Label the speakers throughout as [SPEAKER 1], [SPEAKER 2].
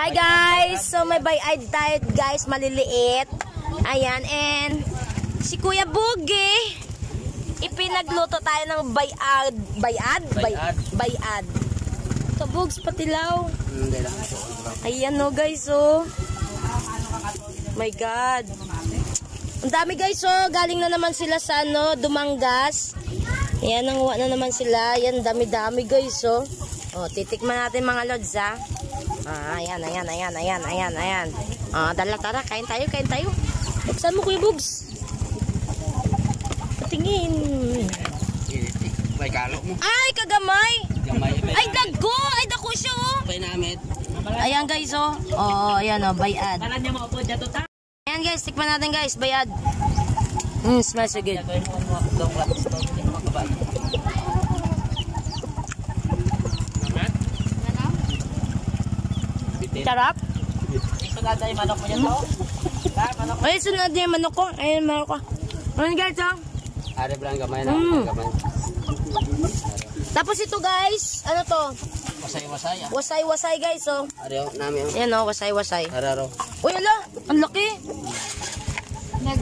[SPEAKER 1] Hi guys! So may bayad tayo guys, maliliit. Ayan, and si Kuya Bugi, ipinagluto tayo ng bayad. Bayad? Bay,
[SPEAKER 2] Bayad.
[SPEAKER 1] bayad. Kabugs, patilaw.
[SPEAKER 2] Hindi lang.
[SPEAKER 1] Ayan no guys, oh. My God. Ang dami guys, oh. Galing na naman sila sa ano, Dumangas. Ayan, nanguha na naman sila. Ayan, dami-dami guys, oh. Oh, titikman natin mga lods, ha. Ah, ayan, ayan, ayan, ayan, ayan, ayan. Ah, dala, tara, kain tayo, kain tayo. Buksan mo, Kuya Bugs. Patingin.
[SPEAKER 2] May kalo mo.
[SPEAKER 1] Ay, kagamay.
[SPEAKER 2] Gamay.
[SPEAKER 1] Ay, dago. Ay, dako siya, oh.
[SPEAKER 2] Pay namin.
[SPEAKER 1] Ayan guys, oh. Oo, ayan, oh, bayad.
[SPEAKER 3] Talan niya mo po dyan to ta.
[SPEAKER 1] Ayan guys, tikman natin guys, bayad. Mm, smells so good.
[SPEAKER 3] Gagawin mo mo dong rat. Hindi mo makabay.
[SPEAKER 1] Sarap.
[SPEAKER 3] Ito na tayo manok mo dyan to.
[SPEAKER 1] Ay, sunod din yung manok ko. Ayun, manok ko. Ayan guys, oh.
[SPEAKER 2] Ari lang gamay na.
[SPEAKER 1] Mm.
[SPEAKER 2] Gamay.
[SPEAKER 1] Tapos ito guys, ano to?
[SPEAKER 2] Wasay-wasay. ah.
[SPEAKER 1] Wasay-wasay guys, oh.
[SPEAKER 2] Ari oh, namin oh.
[SPEAKER 1] Ayan, oh, wasay-wasay.
[SPEAKER 2] Araro.
[SPEAKER 1] Uy, ala, ang laki.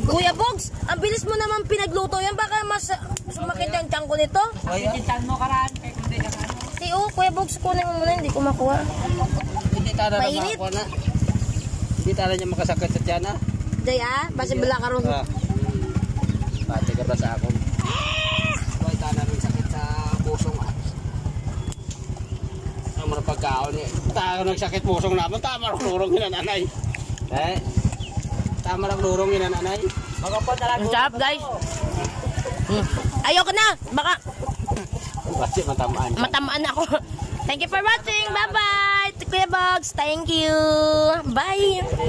[SPEAKER 1] Kuya Bogs, ang bilis mo naman pinagluto yan. Baka mas sumakit yung tiyan ko nito.
[SPEAKER 3] Pitintan mo karan. Kaya kung di ka ano.
[SPEAKER 1] Ti, oh, Kuya Bogs, kunin mo muna. Hindi ko makuha.
[SPEAKER 2] Hindi tara na
[SPEAKER 1] Mainit.
[SPEAKER 2] makakuha na. Hindi tara niya makasakit sa tiyan ah.
[SPEAKER 1] Day, ah. Basi bala ka ron.
[SPEAKER 2] Ah. Pati ka ba sa akong? Hoy, tara rin sakit sa pusong ah. Ang mga pagkaon eh. Tama nagsakit pusong naman. Tama rin lurong yun nanay. Eh? Tama rin lurong yun nanay.
[SPEAKER 3] Magapon na lang.
[SPEAKER 1] Ang sarap guys. Mm. Ayoko na. Baka
[SPEAKER 2] Kasi matamaan.
[SPEAKER 1] matamaan ako. Thank you for watching. Bye-bye. vlogs. Thank you. Bye.